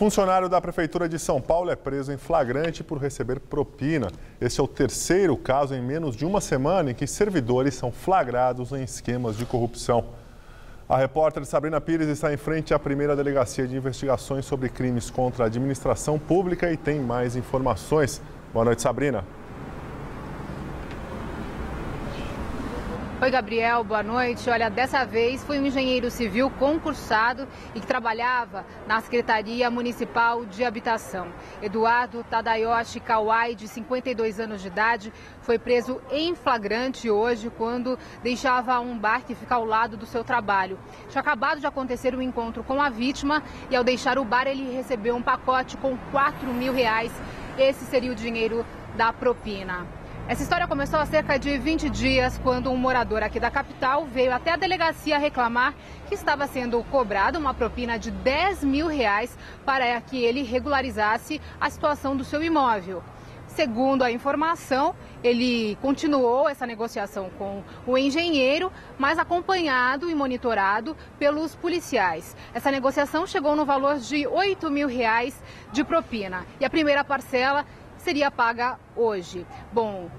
Funcionário da Prefeitura de São Paulo é preso em flagrante por receber propina. Esse é o terceiro caso em menos de uma semana em que servidores são flagrados em esquemas de corrupção. A repórter Sabrina Pires está em frente à primeira delegacia de investigações sobre crimes contra a administração pública e tem mais informações. Boa noite, Sabrina. Oi, Gabriel, boa noite. Olha, dessa vez foi um engenheiro civil concursado e que trabalhava na Secretaria Municipal de Habitação. Eduardo Tadayoshi Kawai, de 52 anos de idade, foi preso em flagrante hoje quando deixava um bar que fica ao lado do seu trabalho. Tinha acabado de acontecer um encontro com a vítima e ao deixar o bar ele recebeu um pacote com 4 mil reais. Esse seria o dinheiro da propina. Essa história começou há cerca de 20 dias, quando um morador aqui da capital veio até a delegacia reclamar que estava sendo cobrada uma propina de 10 mil reais para que ele regularizasse a situação do seu imóvel. Segundo a informação, ele continuou essa negociação com o engenheiro, mas acompanhado e monitorado pelos policiais. Essa negociação chegou no valor de 8 mil reais de propina e a primeira parcela seria paga hoje. Bom,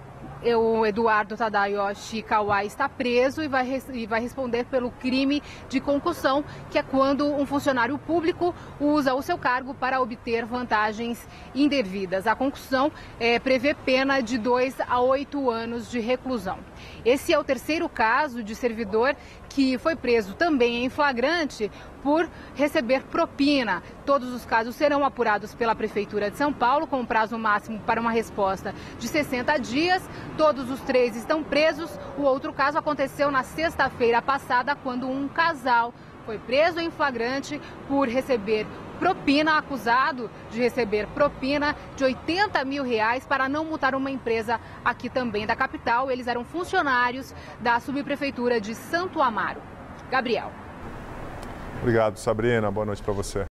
o Eduardo Tadayoshi Kawai está preso e vai, e vai responder pelo crime de concussão, que é quando um funcionário público usa o seu cargo para obter vantagens indevidas. A concussão é, prevê pena de 2 a 8 anos de reclusão. Esse é o terceiro caso de servidor que foi preso também em flagrante por receber propina. Todos os casos serão apurados pela Prefeitura de São Paulo, com prazo máximo para uma resposta de 60 dias. Todos os três estão presos. O outro caso aconteceu na sexta-feira passada, quando um casal foi preso em flagrante por receber propina, acusado de receber propina de 80 mil reais para não multar uma empresa aqui também da capital. Eles eram funcionários da subprefeitura de Santo Amaro. Gabriel. Obrigado, Sabrina. Boa noite para você.